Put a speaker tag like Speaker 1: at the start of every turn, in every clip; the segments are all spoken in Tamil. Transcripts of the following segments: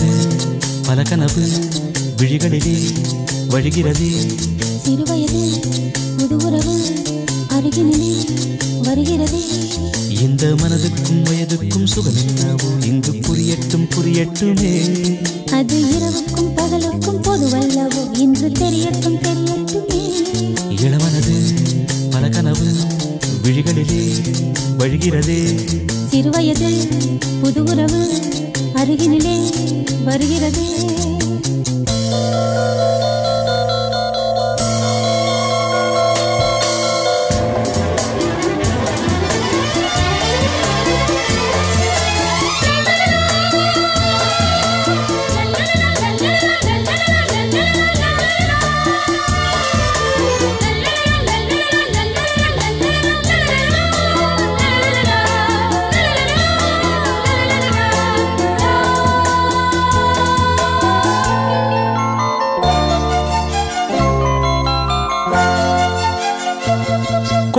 Speaker 1: இளமனது பல கனவு விழிகளிலே வழிகிறதே.
Speaker 2: சிறுவயது புது உறவு அருகினிலே வருகிறதே.
Speaker 1: இந்த மனதுக்கும் வயதுக்கும் சுகம் என்னவோ இங்கு புரியட்டும் புரியட்டுமே
Speaker 2: அது இரவுக்கும் பகலுக்கும் பொதுவல்லவோ? இன்று தெரியட்டும் தெரியட்டுமே.
Speaker 1: இளமனது பல கனவு விழிகளிலே வழிகிறதே.
Speaker 2: சிறுவயது புது உறவு அருகினிலே வருகிறதே.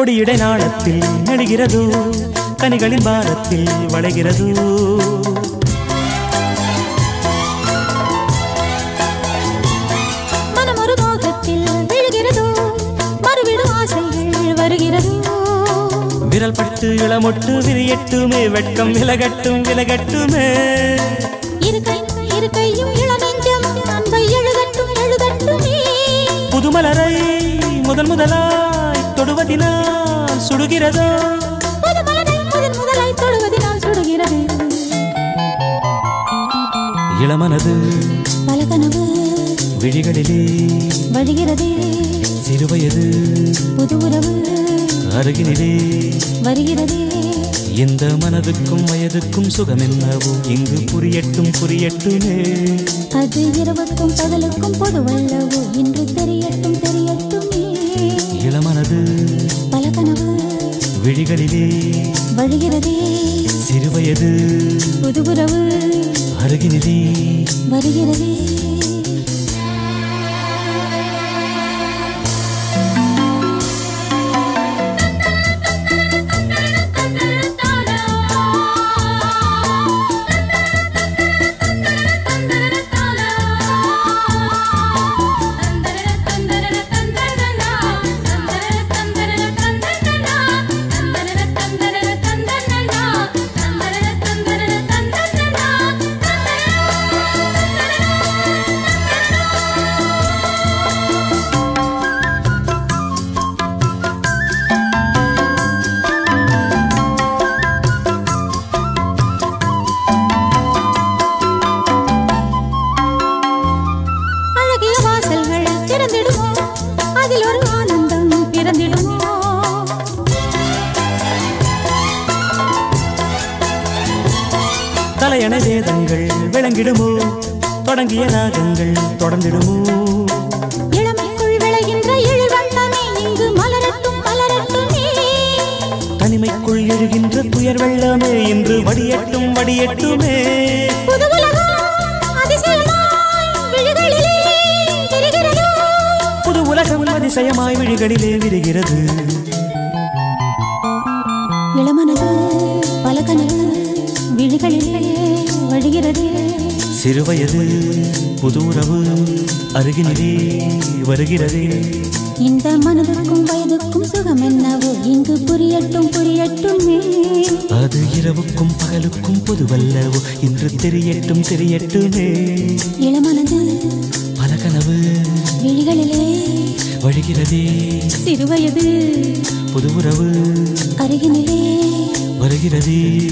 Speaker 1: கொடியிடை நாளத்தில் நெடுகிறதோ? கனிகளின் பாரத்தில் வளைகிறதோ? விரல் பட்டு இளமொட்டு விரியட்டுமே வெட்கம் விலகட்டும் விலகட்டுமே. புதுமலரை முதல் முதலாய் தொடுவதினால் சுடுகிறதோ?
Speaker 2: முதலாய் தொடுவதினால் சுடுகிறது.
Speaker 1: இளமனது
Speaker 2: பல கனவு
Speaker 1: விழிகளிலே
Speaker 2: வழிகிறதே.
Speaker 1: சிறுவயது
Speaker 2: புது உறவு
Speaker 1: அருகினிலே
Speaker 2: வருகிறதே.
Speaker 1: இந்த மனதுக்கும் வயதுக்கும் சுகம் என்னவோ இங்கு புரியட்டும் புரியட்டுமே.
Speaker 2: அது இரவுக்கும் பகலுக்கும் பொதுவல்லவோ இன்று தெரியட்டுமே.
Speaker 1: விழிகளிலே
Speaker 2: வழிகிறதே
Speaker 1: சிறுவயது
Speaker 2: புது உறவு
Speaker 1: அருகினிலே
Speaker 2: வருகிறதே.
Speaker 1: தலையணை வேதங்கள் விளங்கிடுமோ? தொடங்கிய ராகங்கள் தொடர்ந்திடுமோ? தனிமைக்குள் எழுகின்ற துயர் வெள்ளமே இன்று வடியட்டும் வடியட்டுமே.
Speaker 2: புது உலகம் அதிசயமாய் விழிகளிலே
Speaker 1: விரிகிறது
Speaker 2: இளமனது
Speaker 1: சிறுவயது புது உறவு அருகினிலே வருகிறதே.
Speaker 2: இந்த மனதுக்கும் வயதுக்கும் சுகம் என்னவோ? இங்கு புரியட்டும் புரியட்டுமே
Speaker 1: அது இரவுக்கும் பகலுக்கும் பொதுவல்லவோ? இன்று தெரியட்டும் தெரியட்டுமே.
Speaker 2: இளமனது
Speaker 1: பல கனவு
Speaker 2: விழிகளிலே
Speaker 1: வழிகிறதே.
Speaker 2: சிறுவயது
Speaker 1: புது உறவு
Speaker 2: அருகினிலே
Speaker 1: வருகிறதே.